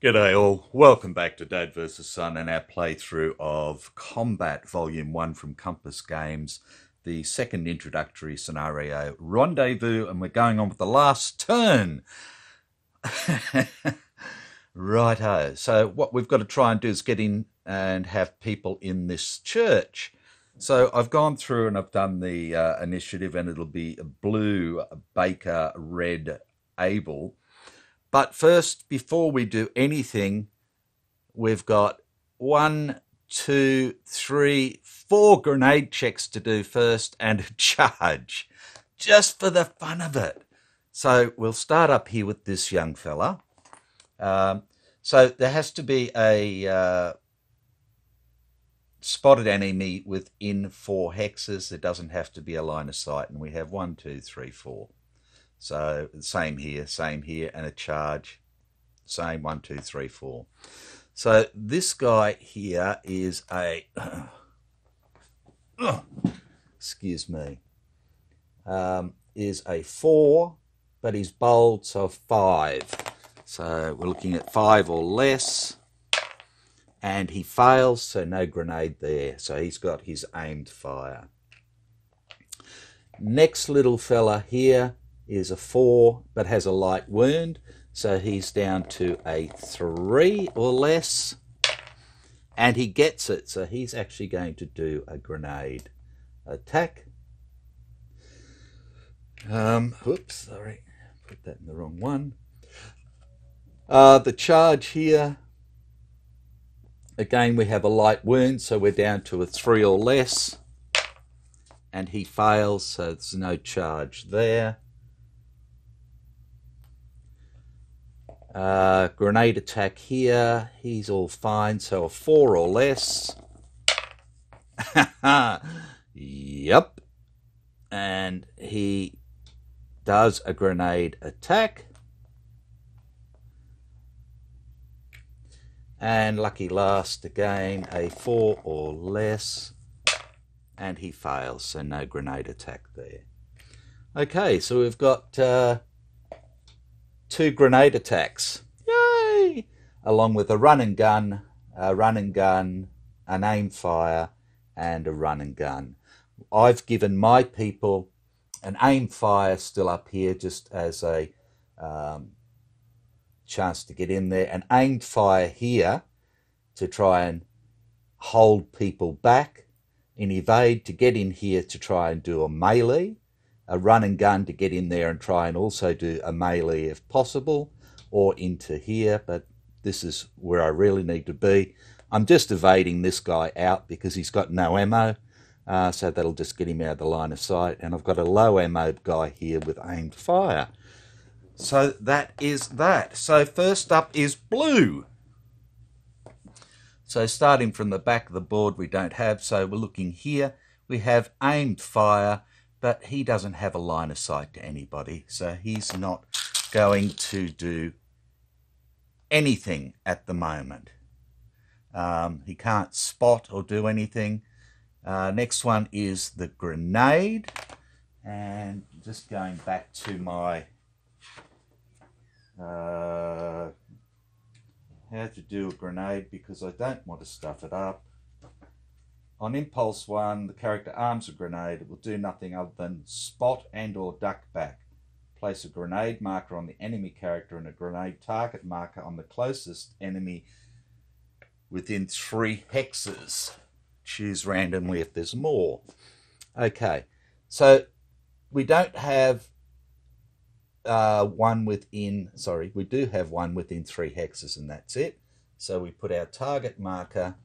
G'day all, welcome back to Dad vs Son and our playthrough of Combat Volume 1 from Compass Games, the second introductory scenario, Rendezvous, and we're going on with the last turn. Righto, so what we've got to try and do is get in and have people in this church. So I've gone through and I've done the uh, initiative and it'll be blue, Baker, red, Able but first, before we do anything, we've got one, two, three, four grenade checks to do first and a charge, just for the fun of it. So we'll start up here with this young fella. Um, so there has to be a uh, spotted enemy within four hexes. There doesn't have to be a line of sight. And we have one, two, three, four. So same here, same here, and a charge. Same one, two, three, four. So this guy here is a, excuse me, um, is a four, but he's bold, so five. So we're looking at five or less. And he fails, so no grenade there. So he's got his aimed fire. Next little fella here is a four but has a light wound. So he's down to a three or less. And he gets it. So he's actually going to do a grenade attack. Um, sorry. Put that in the wrong one. Uh, the charge here. Again, we have a light wound, so we're down to a three or less. And he fails, so there's no charge there. Uh, grenade attack here. He's all fine, so a four or less. yep. And he does a grenade attack. And lucky last again, a four or less. And he fails, so no grenade attack there. Okay, so we've got uh, two grenade attacks. Yay! Along with a run and gun, a run and gun, an aim fire, and a run and gun. I've given my people an aim fire still up here just as a um, chance to get in there. An aimed fire here to try and hold people back. An evade to get in here to try and do a melee a run and gun to get in there and try and also do a melee if possible or into here, but this is where I really need to be. I'm just evading this guy out because he's got no ammo, uh, so that'll just get him out of the line of sight. And I've got a low ammo guy here with aimed fire. So that is that. So first up is blue. So starting from the back of the board we don't have, so we're looking here. We have aimed fire, but he doesn't have a line of sight to anybody, so he's not going to do anything at the moment. Um, he can't spot or do anything. Uh, next one is the grenade. And just going back to my uh, how to do a grenade because I don't want to stuff it up. On impulse one, the character arms a grenade. It will do nothing other than spot and or duck back. Place a grenade marker on the enemy character and a grenade target marker on the closest enemy within three hexes. Choose randomly if there's more. Okay, so we don't have uh, one within, sorry, we do have one within three hexes and that's it. So we put our target marker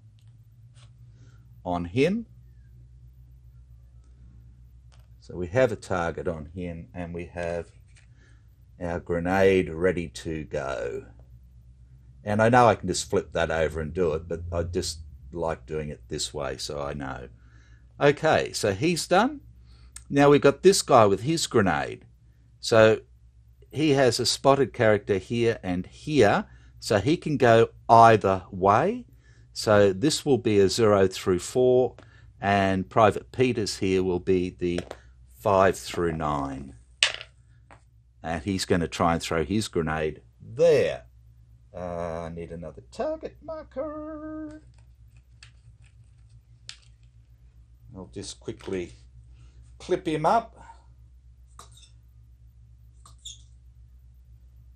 on him. So we have a target on him and we have our grenade ready to go. And I know I can just flip that over and do it, but I just like doing it this way so I know. Okay, so he's done. Now we've got this guy with his grenade. So he has a spotted character here and here, so he can go either way. So this will be a 0 through 4, and Private Peters here will be the 5 through 9. And he's going to try and throw his grenade there. Uh, I need another target marker. I'll just quickly clip him up.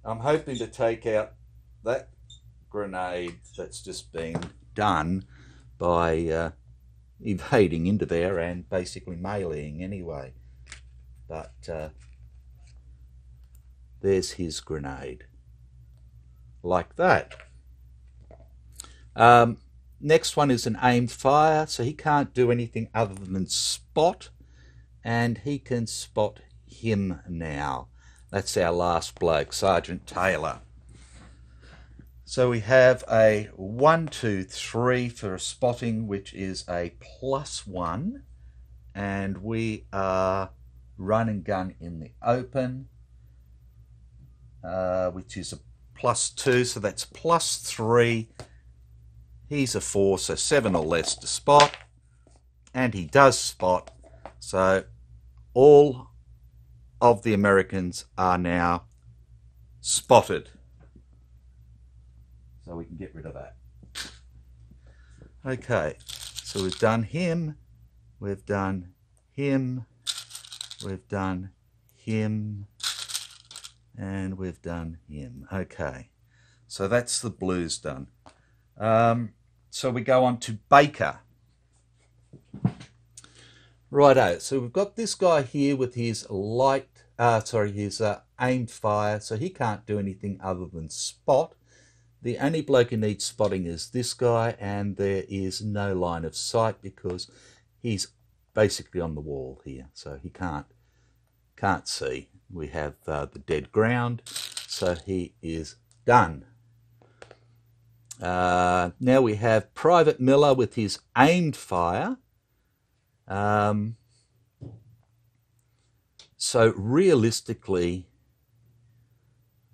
I'm hoping to take out that grenade that's just been done by uh, evading into there and basically meleeing anyway. But uh, there's his grenade. Like that. Um, next one is an aimed fire, so he can't do anything other than spot, and he can spot him now. That's our last bloke, Sergeant Taylor. So we have a one, two, three for spotting, which is a plus one, and we are run and gun in the open, uh, which is a plus two, so that's plus three. He's a four, so seven or less to spot, and he does spot. So all of the Americans are now spotted. So we can get rid of that. Okay, so we've done him, we've done him, we've done him, and we've done him. Okay, so that's the blues done. Um, so we go on to Baker. Righto, so we've got this guy here with his light, uh, sorry, his uh, aimed fire, so he can't do anything other than spot. The only bloke who needs spotting is this guy, and there is no line of sight because he's basically on the wall here, so he can't can't see. We have uh, the dead ground, so he is done. Uh, now we have Private Miller with his aimed fire. Um, so realistically,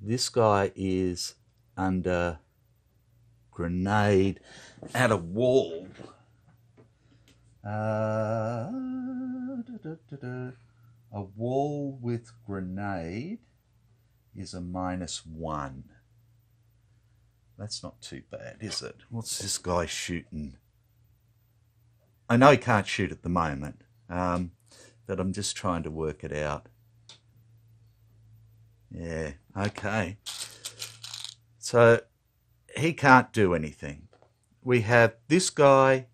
this guy is under grenade at a wall. Uh, da, da, da, a wall with grenade is a minus one. That's not too bad, is it? What's this guy shooting? I know he can't shoot at the moment, um, but I'm just trying to work it out. Yeah, okay. So he can't do anything. We have this guy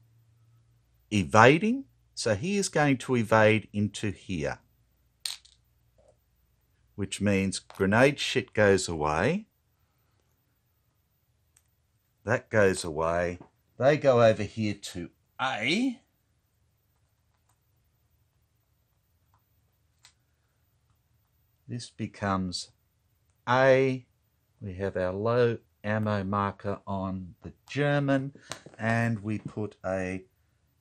evading, so he is going to evade into here, which means grenade shit goes away. That goes away. They go over here to A. This becomes A. We have our low ammo marker on the German and we put a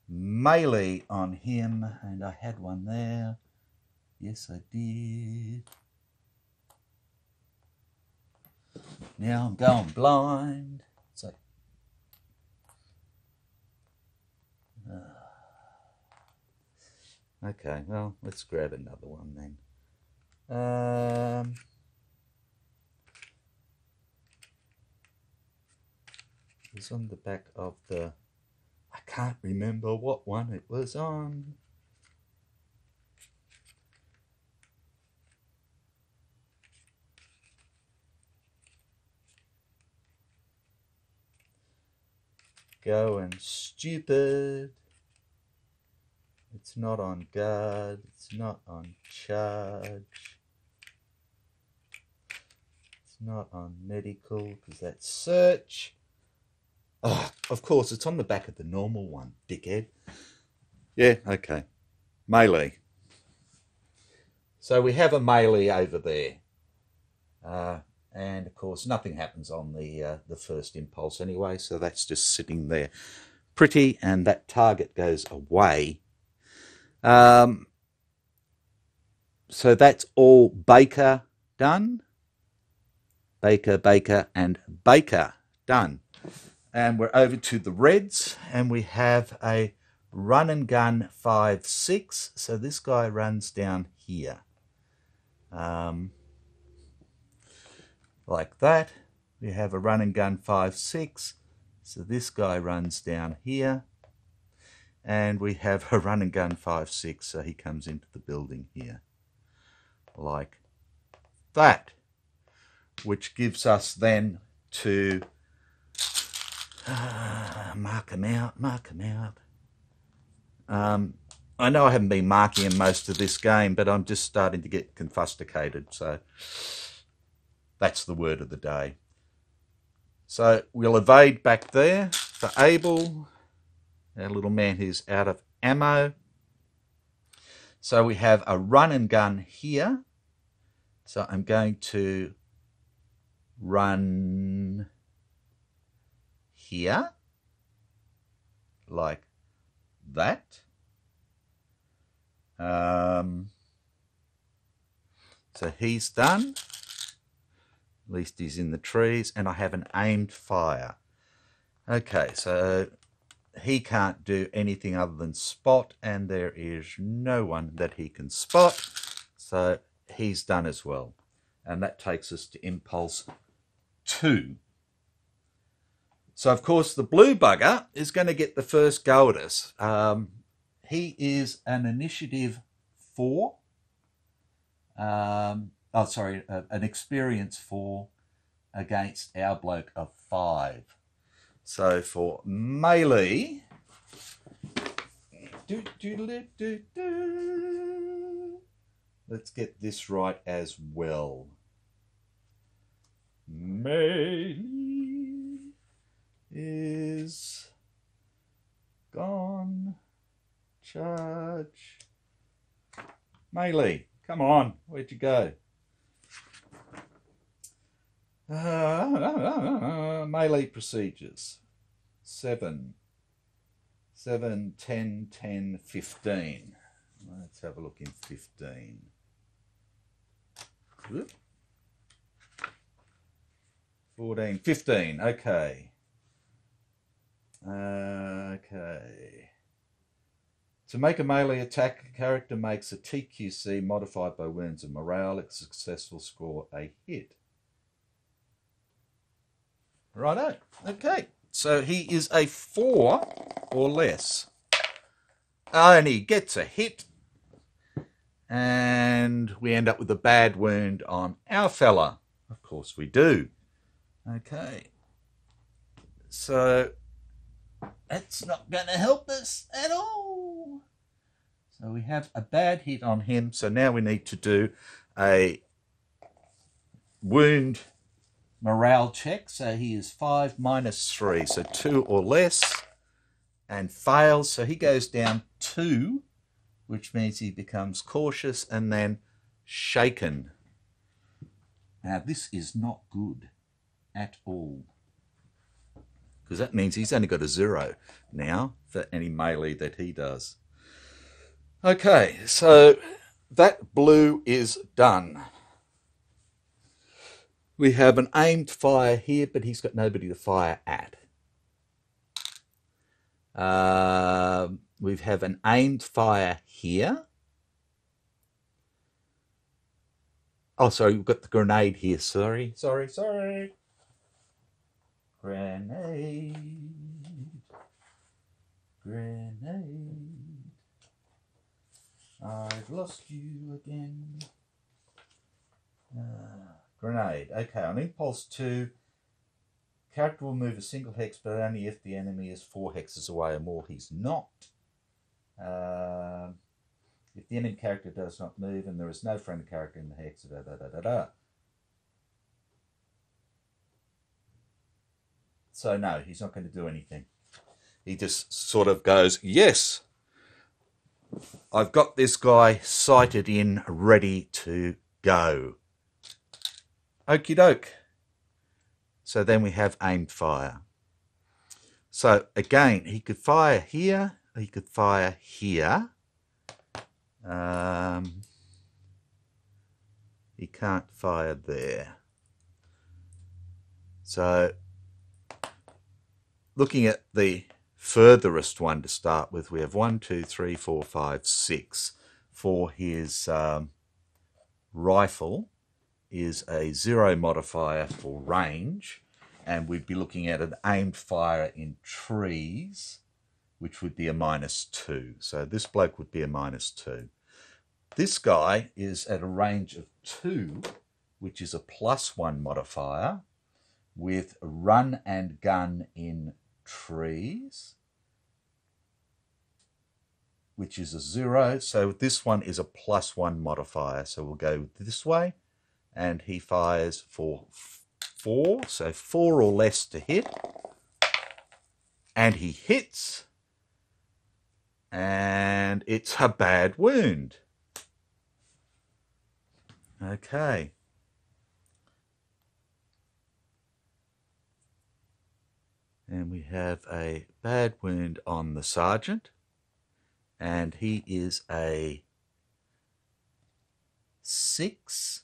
melee on him and I had one there. Yes, I did. Now I'm going blind. So, uh, okay, well, let's grab another one then. Um, was on the back of the. I can't remember what one it was on. Going stupid. It's not on guard. It's not on charge. It's not on medical because that's search. Oh, of course, it's on the back of the normal one, dickhead. Yeah, okay. Melee. So we have a melee over there. Uh, and of course, nothing happens on the uh, the first impulse anyway, so that's just sitting there pretty, and that target goes away. Um, so that's all Baker done. Baker, Baker, and Baker. Done. And we're over to the Reds, and we have a run and gun 5 6. So this guy runs down here. Um, like that. We have a run and gun 5 6. So this guy runs down here. And we have a run and gun 5 6. So he comes into the building here. Like that. Which gives us then to uh, mark him out, mark him out. Um, I know I haven't been marking him most of this game, but I'm just starting to get confusticated. So that's the word of the day. So we'll evade back there for Able, our little man who's out of ammo. So we have a run and gun here. So I'm going to run here like that. Um, so he's done. At least he's in the trees. And I have an aimed fire. Okay, so he can't do anything other than spot. And there is no one that he can spot. So he's done as well. And that takes us to impulse 2. So, of course, the blue bugger is going to get the first go at us. Um, he is an initiative four. Um, oh, sorry, uh, an experience four against our bloke of five. So for melee, do, do, do, let's get this right as well. Melee is gone. Charge. Melee, come on, where'd you go? Uh, melee procedures. 7, 7, 10, 10, 15. Let's have a look in 15. Whoop. 14, 15, okay. Uh, okay. To make a melee attack, a character makes a TQC modified by wounds and morale. Its successful score a hit. Righto. Okay. So he is a four or less. Ah, and he gets a hit. And we end up with a bad wound on our fella. Of course we do. Okay. So that's not going to help us at all. So we have a bad hit on him. So now we need to do a wound morale check. So he is five minus three, so two or less, and fails. So he goes down two, which means he becomes cautious and then shaken. Now, this is not good at all because that means he's only got a zero now for any melee that he does. Okay, so that blue is done. We have an aimed fire here, but he's got nobody to fire at. Uh, we have an aimed fire here. Oh, sorry, we've got the grenade here. Sorry, sorry, sorry. Grenade. Grenade. I've lost you again. Uh, grenade. Okay, on impulse 2, character will move a single hex, but only if the enemy is 4 hexes away or more. He's not. Uh, if the enemy character does not move and there is no friendly character in the hex, da da da da da. So no, he's not going to do anything. He just sort of goes, yes, I've got this guy sighted in, ready to go. Okie doke. So then we have aimed fire. So again, he could fire here, he could fire here. Um, he can't fire there. So looking at the furthest one to start with, we have one, two, three, four, five, six for his um, rifle is a zero modifier for range and we'd be looking at an aimed fire in trees which would be a minus two. So this bloke would be a minus two. This guy is at a range of two, which is a plus one modifier, with run and gun in trees, which is a zero. So this one is a plus one modifier. So we'll go this way, and he fires for four, so four or less to hit. And he hits and it's a bad wound. Okay. And we have a bad wound on the sergeant, and he is a six,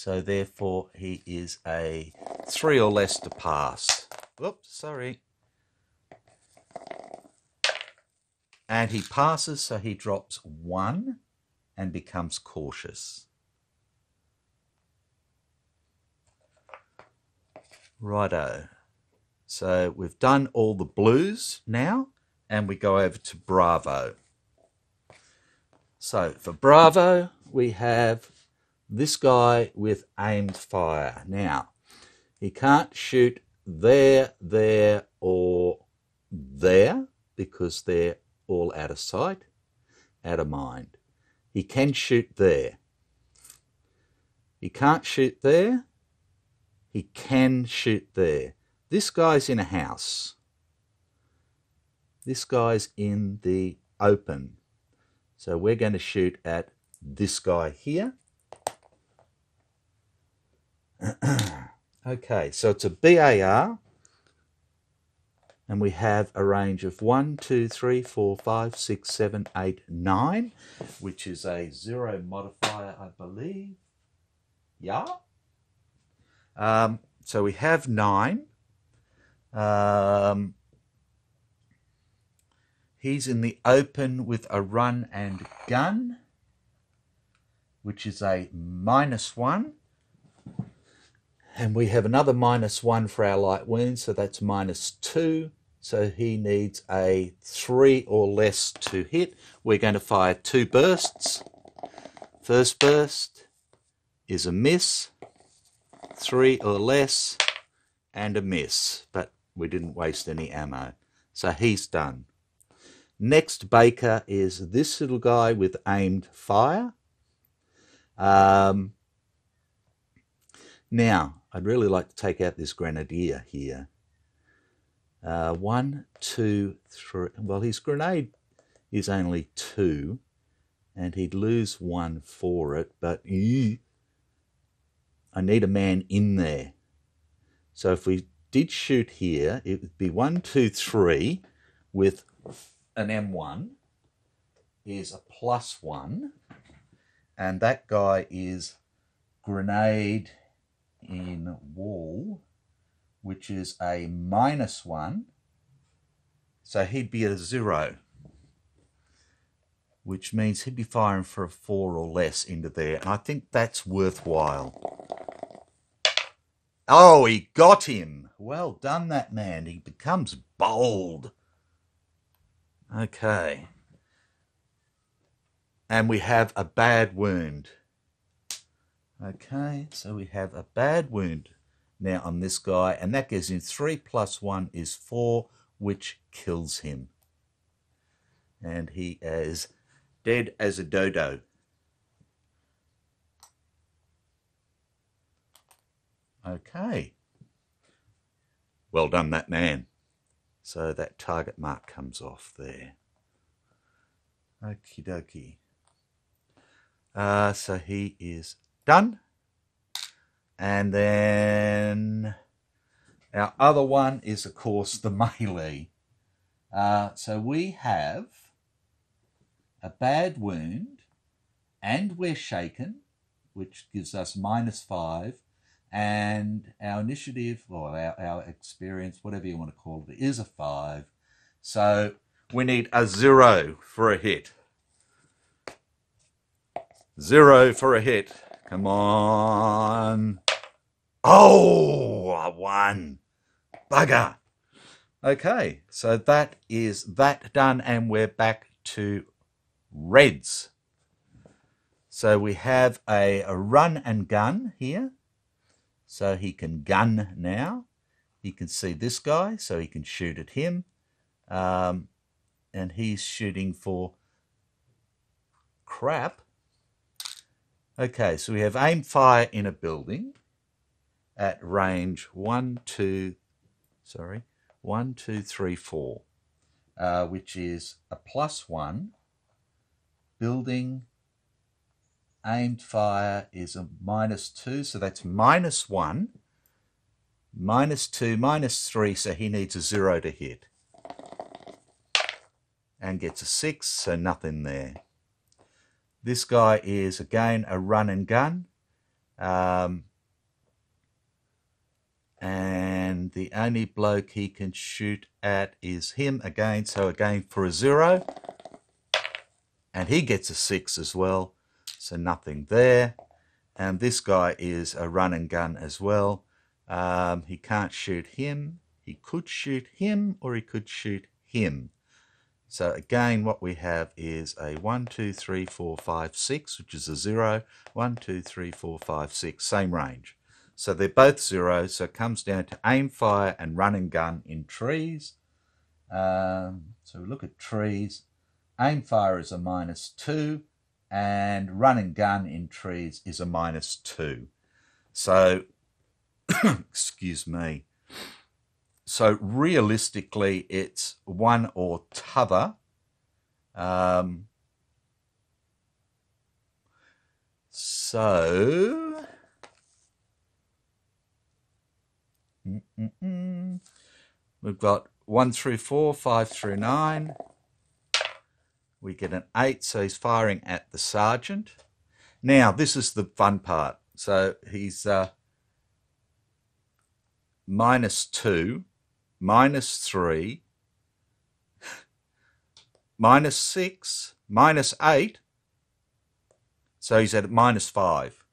so therefore he is a three or less to pass. Whoops, sorry. And he passes, so he drops one and becomes cautious. Righto. So we've done all the blues now, and we go over to Bravo. So for Bravo, we have this guy with aimed fire. Now, he can't shoot there, there, or there because they're all out of sight, out of mind. He can shoot there. He can't shoot there. He can shoot there. This guy's in a house. This guy's in the open. So we're going to shoot at this guy here. okay, so it's a BAR and we have a range of 1, 2, 3, 4, 5, 6, 7, 8, 9, which is a zero modifier, I believe. Yeah. Um, so we have 9. Um, he's in the open with a run and gun, which is a minus 1. And we have another minus 1 for our light wounds, so that's minus 2. So he needs a three or less to hit. We're going to fire two bursts. First burst is a miss, three or less, and a miss. But we didn't waste any ammo. So he's done. Next Baker is this little guy with aimed fire. Um, now, I'd really like to take out this grenadier here. Uh, one, two, three. Well, his grenade is only two, and he'd lose one for it, but ew, I need a man in there. So if we did shoot here, it would be one, two, three with an M1 is a plus one, and that guy is grenade in wall which is a minus one. So he'd be a zero, which means he'd be firing for a four or less into there. And I think that's worthwhile. Oh, he got him. Well done, that man. He becomes bold. Okay. And we have a bad wound. Okay, so we have a bad wound now on this guy, and that gives him 3 plus 1 is 4, which kills him. And he is dead as a dodo. Okay. Well done, that man. So that target mark comes off there. Okie dokie. Uh, so he is done. And then our other one is, of course, the melee. Uh, so we have a bad wound, and we're shaken, which gives us minus five, and our initiative or our, our experience, whatever you want to call it, is a five. So we need a zero for a hit. Zero for a hit. Come on. Oh, I won. Bugger. Okay, so that is that done, and we're back to reds. So we have a, a run and gun here. So he can gun now. He can see this guy, so he can shoot at him. Um, and he's shooting for crap. Okay, so we have aim fire in a building at range one, two, sorry, one, two, three, four, uh, which is a plus one. Building aimed fire is a minus two, so that's minus one, minus two, minus three, so he needs a zero to hit. And gets a six, so nothing there. This guy is again a run and gun. Um, and the only bloke he can shoot at is him again. So again for a zero. And he gets a six as well. So nothing there. And this guy is a run and gun as well. Um, he can't shoot him. He could shoot him or he could shoot him. So again, what we have is a 1, 2, 3, 4, 5, 6, which is a 0. 1, 2, 3, 4, 5, 6, same range. So they're both 0, so it comes down to aim, fire, and run and gun in trees. Um, so we look at trees. Aim, fire is a minus 2, and run and gun in trees is a minus 2. So, excuse me. So realistically, it's one or t'other. Um, so mm -mm -mm. we've got one through four, five through nine. We get an eight, so he's firing at the sergeant. Now, this is the fun part. So he's uh, minus two minus 3, minus 6, minus 8. So he's at minus 5.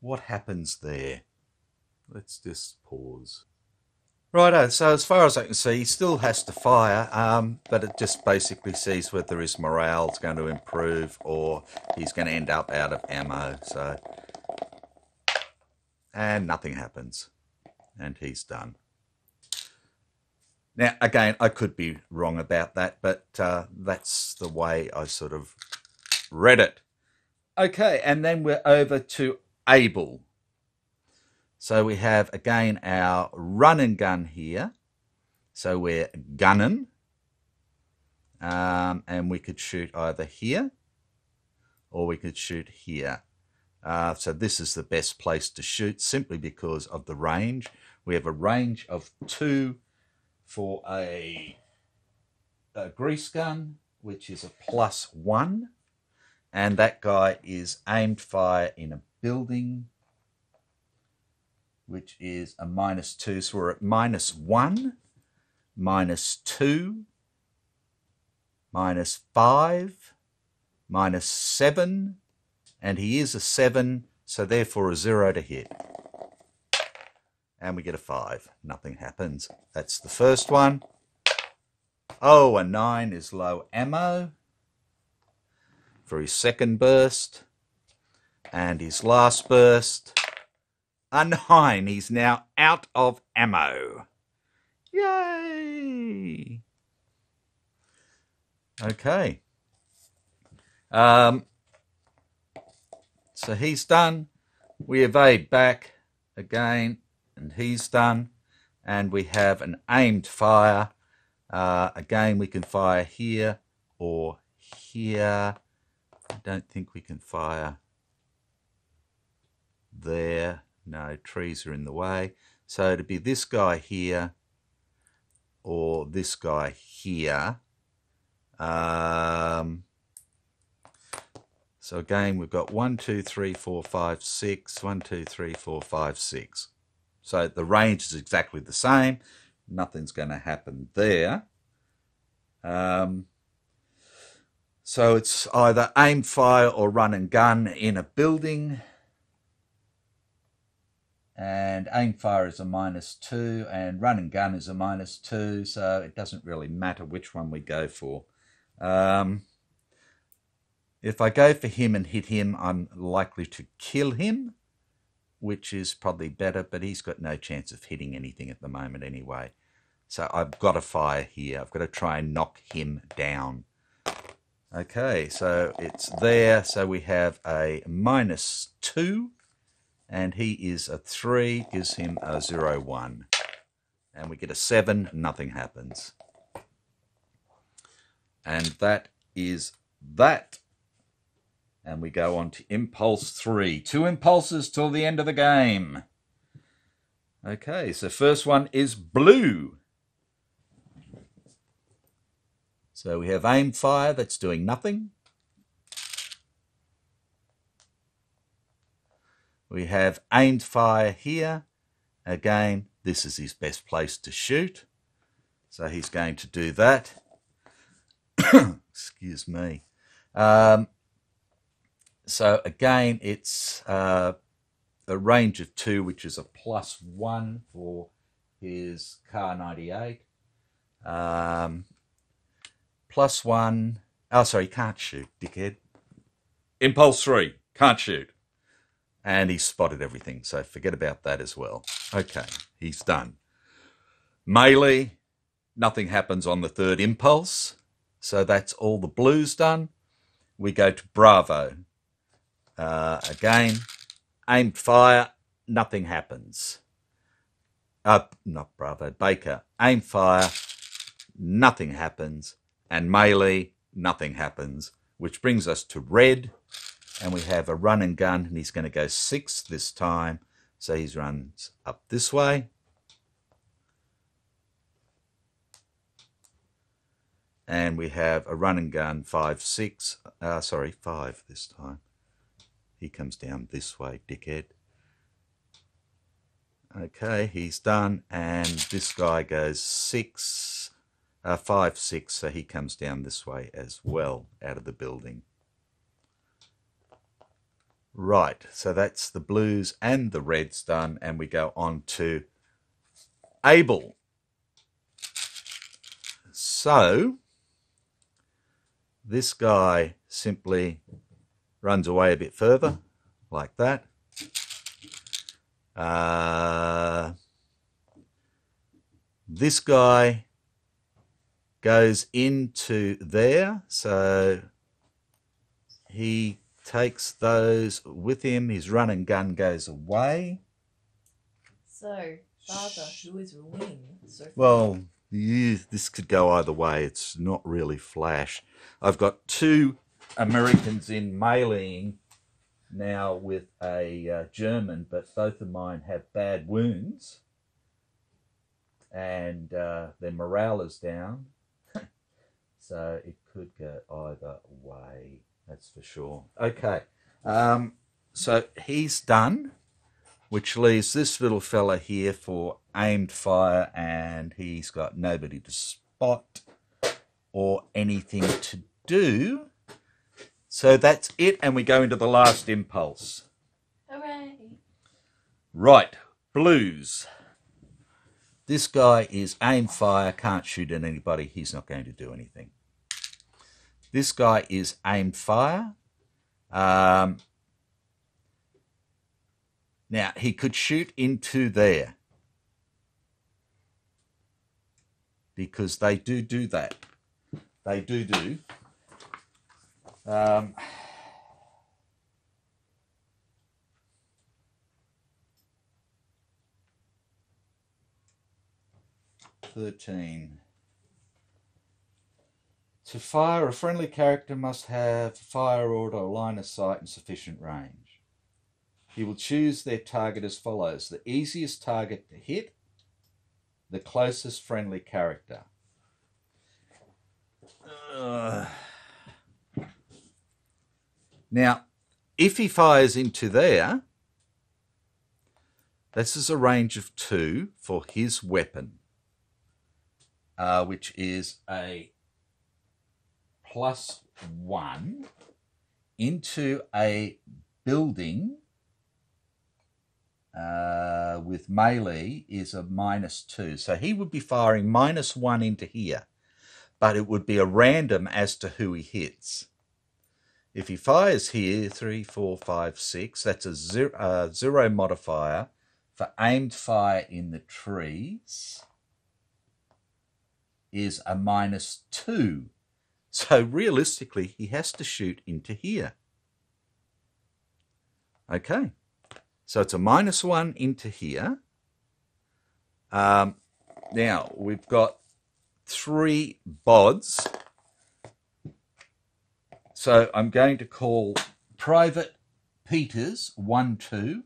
What happens there? Let's just pause. Righto, so as far as I can see, he still has to fire, um, but it just basically sees whether his morale is going to improve or he's going to end up out of ammo. So, and nothing happens and he's done. Now, again, I could be wrong about that, but uh, that's the way I sort of read it. Okay, and then we're over to Able. So we have again our run and gun here. So we're gunning. Um, and we could shoot either here or we could shoot here. Uh, so this is the best place to shoot simply because of the range. We have a range of two for a, a grease gun, which is a plus one. And that guy is aimed fire in a building, which is a minus two. So we're at minus one, minus two, minus five, minus seven, and he is a 7, so therefore a 0 to hit. And we get a 5. Nothing happens. That's the first one. Oh, a 9 is low ammo for his second burst. And his last burst, a 9. He's now out of ammo. Yay! Okay. Um, so he's done. We evade back again, and he's done. And we have an aimed fire. Uh, again, we can fire here or here. I don't think we can fire there. No, trees are in the way. So it'd be this guy here or this guy here. Um, So again, we've got one, two, three, four, five, six. One, two, three, four, five, six. So the range is exactly the same. Nothing's going to happen there. Um, so it's either aim, fire, or run and gun in a building. And aim fire is a minus two, and run and gun is a minus two, so it doesn't really matter which one we go for. Um, if I go for him and hit him, I'm likely to kill him, which is probably better, but he's got no chance of hitting anything at the moment anyway. So I've got to fire here. I've got to try and knock him down. Okay, so it's there. So we have a minus two, and he is a three, gives him a zero, one. And we get a seven, nothing happens. And that is that. And we go on to impulse three. Two impulses till the end of the game. Okay, so first one is blue. So we have aim fire that's doing nothing. We have aimed fire here. Again, this is his best place to shoot. So he's going to do that. Excuse me. Um, so again, it's uh, a range of two, which is a plus one for his Kar 98. Um, plus one. Oh, sorry, can't shoot, dickhead. Impulse three, can't shoot. And he spotted everything, so forget about that as well. Okay, he's done. Melee, nothing happens on the third impulse. So that's all the blues done. We go to Bravo. Uh, again, aim fire, nothing happens. Uh, not Bravo, Baker. Aim fire, nothing happens and melee, nothing happens, which brings us to red, and we have a run and gun, and he's going to go six this time, so he runs up this way. And we have a run and gun five, six, uh, sorry, five this time. He comes down this way, dickhead. Okay, he's done, and this guy goes six, uh, 5, 6, so he comes down this way as well out of the building. Right, so that's the blues and the reds done, and we go on to Able. So, this guy simply runs away a bit further, like that. Uh, this guy goes into there. So he takes those with him. His run and gun goes away. So, Father, who is winning so Well, you, this could go either way. It's not really flash. I've got two Americans in mailing now with a uh, German, but both of mine have bad wounds and uh, their morale is down. So it could go either way, that's for sure. Okay, um, so he's done, which leaves this little fella here for aimed fire, and he's got nobody to spot or anything to do. So that's it, and we go into the last impulse. Hooray! Right, blues. This guy is aim fire, can't shoot at anybody, he's not going to do anything. This guy is aim fire. Um, now, he could shoot into there because they do do that. They do do. Um, Thirteen. To fire, a friendly character must have fire order, line of sight, and sufficient range. He will choose their target as follows the easiest target to hit, the closest friendly character. Uh, Now, if he fires into there, this is a range of two for his weapon, uh, which is a plus one into a building uh, with melee is a minus two. So he would be firing minus one into here, but it would be a random as to who he hits. If he fires here, three, four, five, six, that's a zero, uh, zero modifier for aimed fire in the trees is a minus two. So realistically, he has to shoot into here. Okay. So it's a minus one into here. Um, now we've got three bods. So I'm going to call Private Peters 1 2,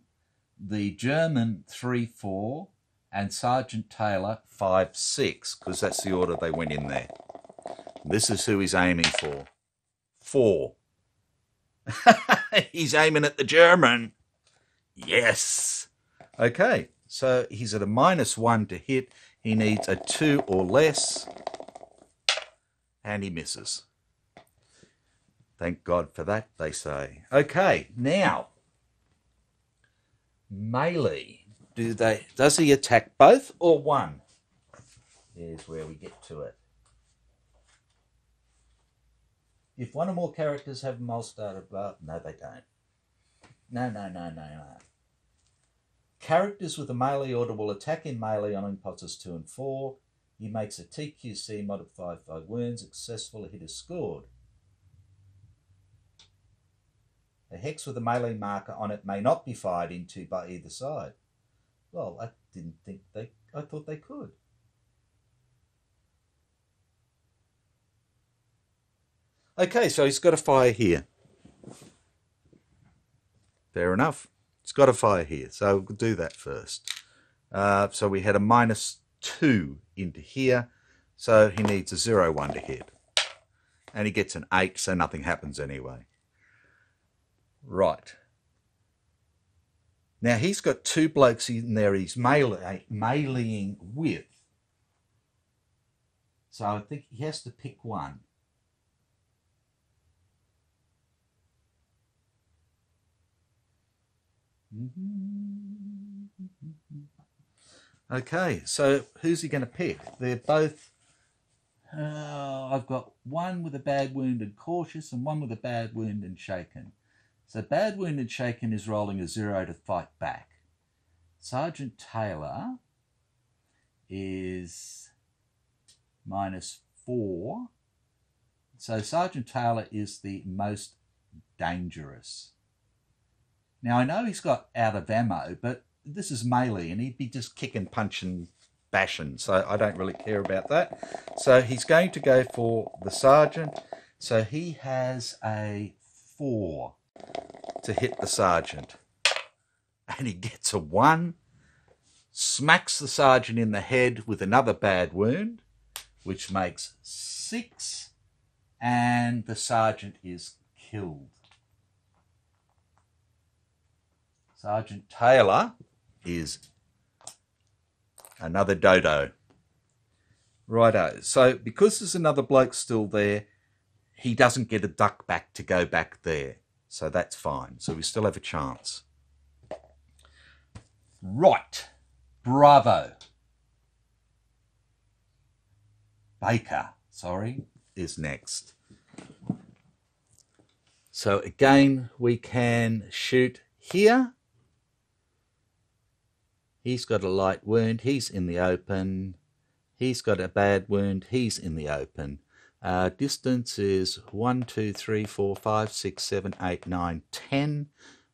the German 3 4, and Sergeant Taylor 5 6, because that's the order they went in there. This is who he's aiming for. Four. he's aiming at the German. Yes. Okay, so he's at a minus one to hit. He needs a two or less, and he misses. Thank God for that, they say. Okay, now melee. Do they? Does he attack both or one? Here's where we get to it. If one or more characters have Molstar, blah, no, they don't. No, no, no, no, no. Characters with a melee order will attack in melee on impulses 2 and 4. He makes a TQC modified by wounds. Successful hit is scored. A hex with a melee marker on it may not be fired into by either side. Well, I didn't think they. I thought they could. Okay, so he's got a fire here. Fair enough. It's got a fire here, so we'll do that first. Uh, so we had a minus two into here, so he needs a zero one to hit. And he gets an eight, so nothing happens anyway. Right. Now he's got two blokes in there he's melee, meleeing with. So I think he has to pick one. Okay, so who's he going to pick? They're both. Uh, I've got one with a bad wound and cautious, and one with a bad wound and shaken. So bad wound and shaken is rolling a zero to fight back. Sergeant Taylor is minus four. So Sergeant Taylor is the most dangerous. Now I know he's got out of ammo, but this is melee and he'd be just kicking, punching, bashing. So I don't really care about that. So he's going to go for the sergeant. So he has a four to hit the sergeant. And he gets a one, smacks the sergeant in the head with another bad wound, which makes six, and the sergeant is killed. Sergeant Taylor is another dodo. Righto. So because there's another bloke still there, he doesn't get a duck back to go back there. So that's fine. So we still have a chance. Right. Bravo. Baker, sorry, is next. So again, we can shoot here He's got a light wound. He's in the open. He's got a bad wound. He's in the open. Uh, distance is 1, 2, 3, 4, 5, 6, 7, 8, 9, 10.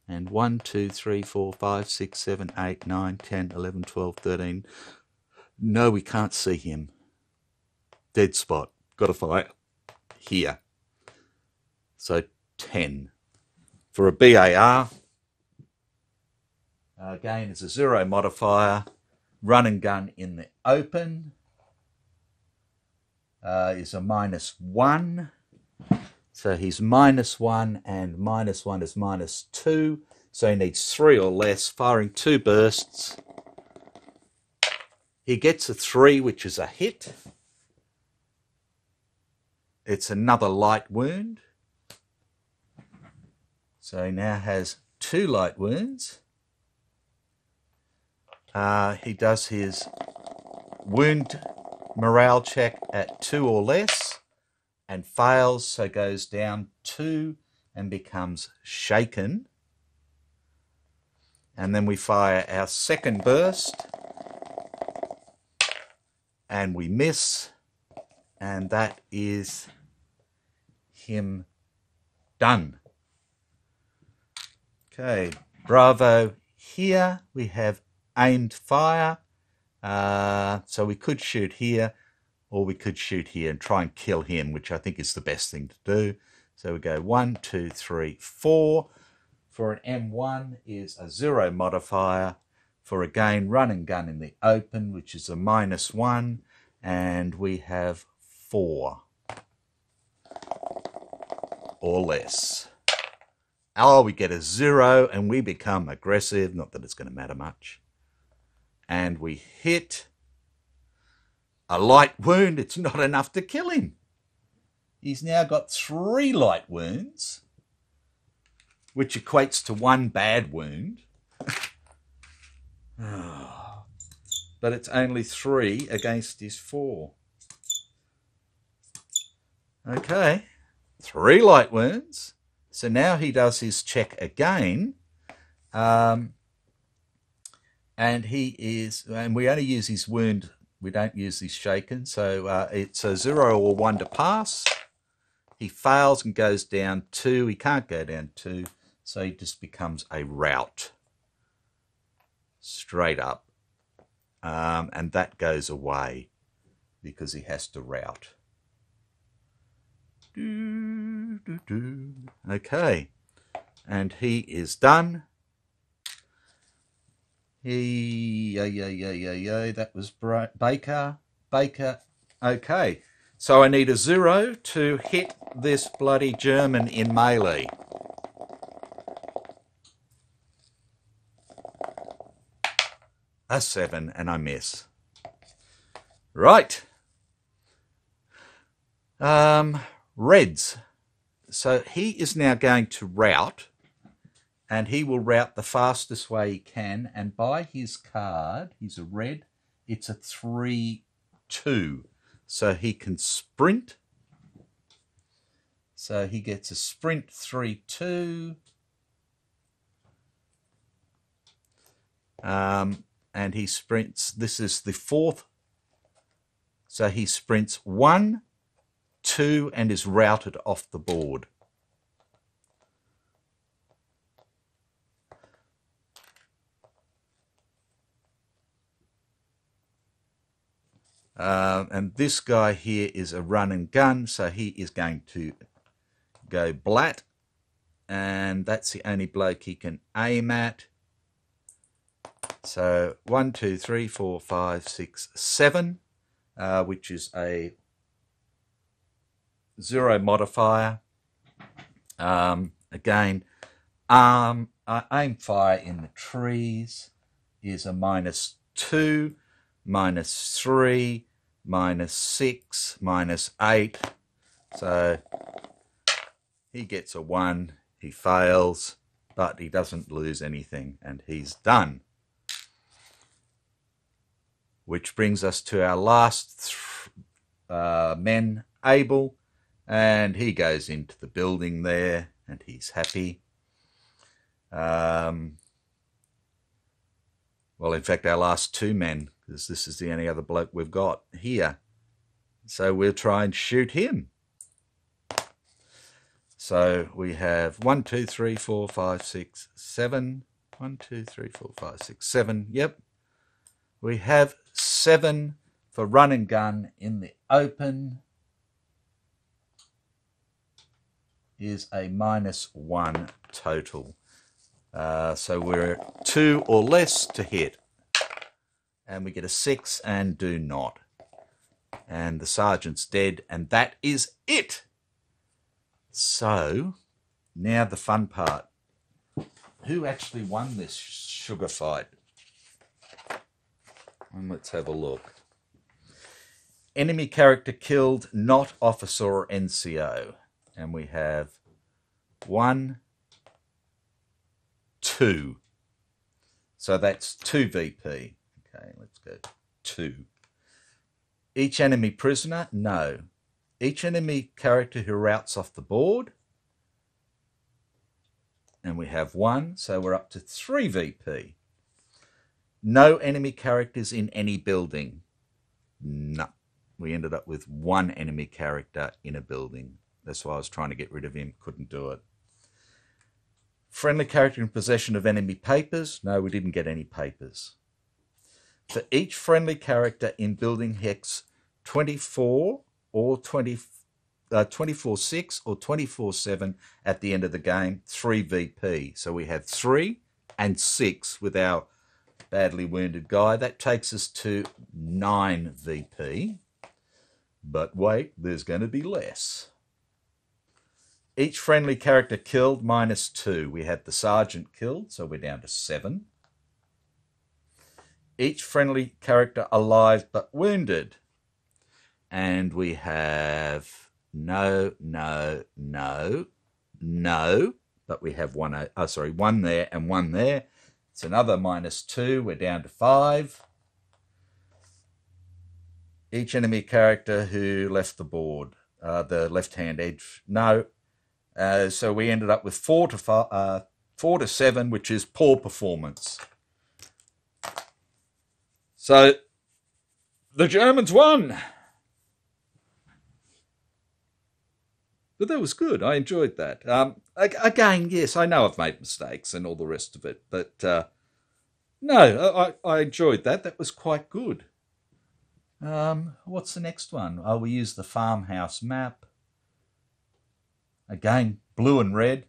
And 1, 2, 3, 4, 5, 6, 7, 8, 9, 10, 11, 12, 13. No, we can't see him. Dead spot. Got to fight here. So 10. For a BAR, again, it's a zero modifier. Run and gun in the open uh, is a minus one. So he's minus one, and minus one is minus two. So he needs three or less, firing two bursts. He gets a three, which is a hit. It's another light wound. So he now has two light wounds. Uh, he does his wound morale check at two or less and fails, so goes down two and becomes shaken. And then we fire our second burst and we miss, and that is him done. Okay, bravo. Here we have aimed fire. Uh, so we could shoot here, or we could shoot here and try and kill him, which I think is the best thing to do. So we go one, two, three, four. For an M1 is a zero modifier. For again, run and gun in the open, which is a minus one. And we have four or less. Oh, we get a zero and we become aggressive. Not that it's going to matter much. And we hit a light wound. It's not enough to kill him. He's now got three light wounds, which equates to one bad wound. but it's only three against his four. Okay, three light wounds. So now he does his check again. Um, and he is, and we only use his wound, we don't use his shaken. So uh, it's a zero or one to pass. He fails and goes down two. He can't go down two. So he just becomes a rout. Straight up. Um, and that goes away because he has to rout. Okay. And he is done. Yeah, yeah, yeah, yeah, yeah. That was Baker. Baker. Okay. So I need a zero to hit this bloody German in melee. A seven, and I miss. Right. Um, Reds. So he is now going to rout, and he will route the fastest way he can. And by his card, he's a red, it's a 3 2. So he can sprint. So he gets a sprint 3 2. Um, and he sprints, this is the fourth. So he sprints one, two, and is routed off the board. Uh, and this guy here is a run and gun, so he is going to go blat, and that's the only bloke he can aim at. So one, two, three, four, five, six, seven, uh, which is a zero modifier. Um, again, um, aim fire in the trees is a minus two, minus three, minus six, minus eight. So he gets a one, he fails, but he doesn't lose anything, and he's done. Which brings us to our last uh, men, Able, and he goes into the building there, and he's happy. Um, well, in fact, our last two men, because this is the only other bloke we've got here. So we'll try and shoot him. So we have one, two, three, four, five, six, seven. One, two, three, four, five, six, seven. Yep. We have seven for run and gun in the open is a minus one total. Uh, so we're two or less to hit. And we get a six and do not. And the sergeant's dead, and that is it. So now the fun part. Who actually won this sugar fight? And let's have a look. Enemy character killed, not officer or NCO. And we have one, two. So that's two VP. Okay, let's go two. Each enemy prisoner? No. Each enemy character who routes off the board? And we have one, so we're up to three VP. No enemy characters in any building. No. We ended up with one enemy character in a building. That's why I was trying to get rid of him. Couldn't do it. Friendly character in possession of enemy papers. No, we didn't get any papers. For each friendly character in building hex 24 or 20, uh, 24 6 or 24 7 at the end of the game, 3 VP. So we have 3 and 6 with our badly wounded guy. That takes us to 9 VP. But wait, there's going to be less. Each friendly character killed minus 2. We had the sergeant killed, so we're down to 7. Each friendly character alive but wounded. And we have no, no, no, no, but we have one, oh, sorry, one there and one there. It's another minus two. We're down to five. Each enemy character who left the board, uh, the left-hand edge, no. Uh, so we ended up with four to five, uh, four to seven, which is poor performance. So the Germans won. But that was good. I enjoyed that. Um, again, yes, I know I've made mistakes and all the rest of it, but uh, no, I, I enjoyed that. That was quite good. Um, what's the next one? Oh, we use the farmhouse map. Again, blue and red.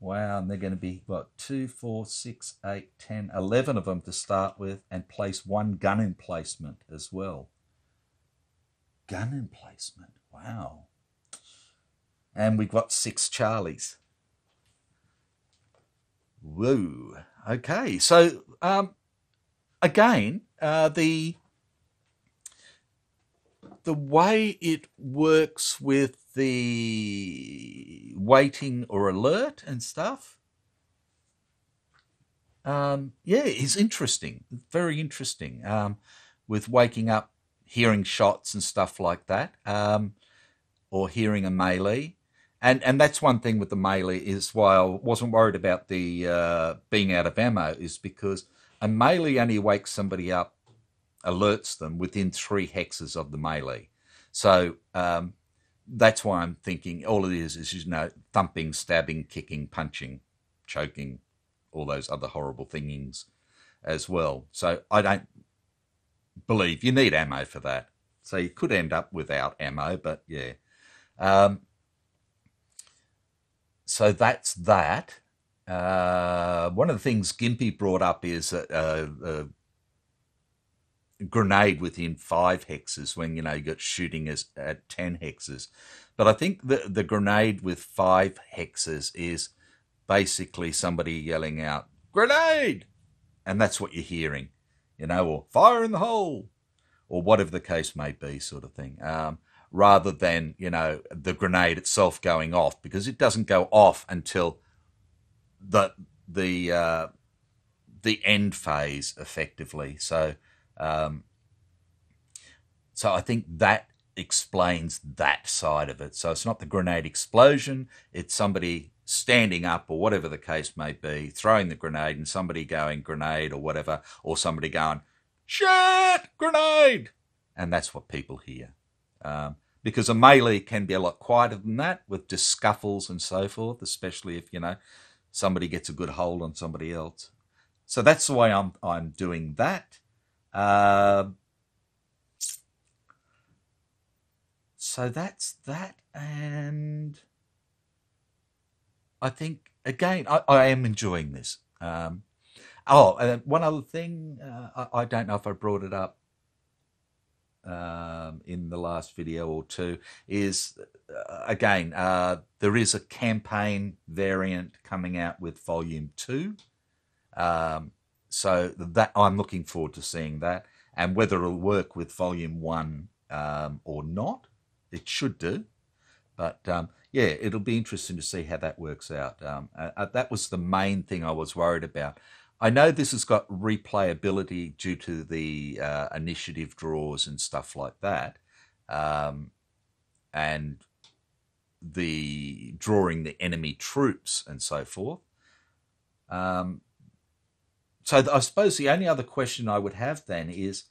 Wow, and they're going to be, what, two, four, six, eight, ten, eleven of them to start with, and place one gun emplacement as well. Gun emplacement, wow and we've got six Charlies. Woo. Okay, so um, again, uh, the the way it works with the waiting or alert and stuff, um, yeah, is interesting. Very interesting. Um, with waking up, hearing shots and stuff like that, um, or hearing a melee and and that's one thing with the melee is why I wasn't worried about the uh, being out of ammo is because a melee only wakes somebody up, alerts them within three hexes of the melee. So um, that's why I'm thinking all it is is you know thumping, stabbing, kicking, punching, choking, all those other horrible thingings as well. So I don't believe you need ammo for that. So you could end up without ammo, but yeah. Um, so that's that. Uh, one of the things Gimpy brought up is a, a, grenade within five hexes when you know you got shooting as at ten hexes. But I think the the grenade with five hexes is basically somebody yelling out "grenade," and that's what you're hearing, you know, or "fire in the hole," or whatever the case may be, sort of thing. Um, rather than you know the grenade itself going off because it doesn't go off until the the uh, the end phase effectively. So um, so I think that explains that side of it. So it's not the grenade explosion; it's somebody standing up or whatever the case may be, throwing the grenade, and somebody going grenade or whatever, or somebody going shit grenade, and that's what people hear. Um, because a melee can be a lot quieter than that with just scuffles and so forth, especially if, you know, somebody gets a good hold on somebody else. So that's the way I'm, I'm doing that. Uh, so that's that. And I think, again, I, I am enjoying this. Um, oh, and one other thing, uh, I, I don't know if I brought it up um, in the last video or two is uh, again uh, there is a campaign variant coming out with volume two um, so that i'm looking forward to seeing that. And whether it'll work with volume one um, or not it should do. But um, yeah it'll be interesting to see how that works out. Um, uh, uh, that was the main thing i was worried about. I know this has got replayability due to the uh, initiative draws and stuff like that, um, and the drawing the enemy troops and so forth. Um, so I suppose the only other question I would have then is,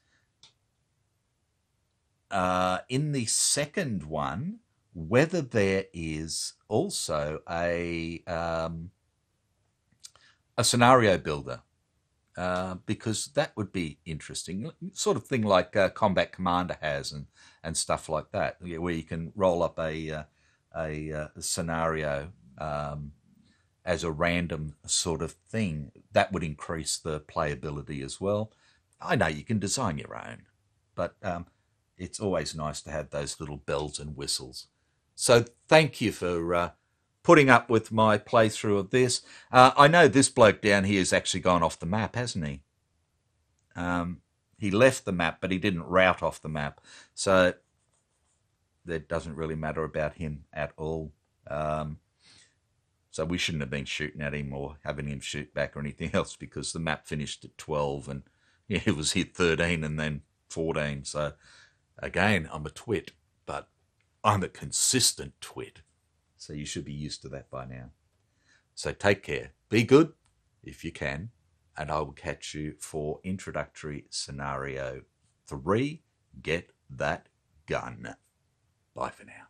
uh, in the second one, whether there is also a um, a scenario builder uh, because that would be interesting. Sort of thing like uh, Combat Commander has and, and stuff like that, where you can roll up a, uh, a, uh, a, scenario um, as a random sort of thing. That would increase the playability as well. I know you can design your own, but um, it's always nice to have those little bells and whistles. So thank you for uh, putting up with my playthrough of this. Uh, I know this bloke down here has actually gone off the map, hasn't he? Um, he left the map, but he didn't route off the map. So that doesn't really matter about him at all. Um, so we shouldn't have been shooting at him or having him shoot back or anything else because the map finished at 12 and yeah, it was hit 13 and then 14. So again, I'm a twit, but I'm a consistent twit. So you should be used to that by now. So take care. Be good if you can. And I will catch you for introductory scenario three. Get that gun. Bye for now.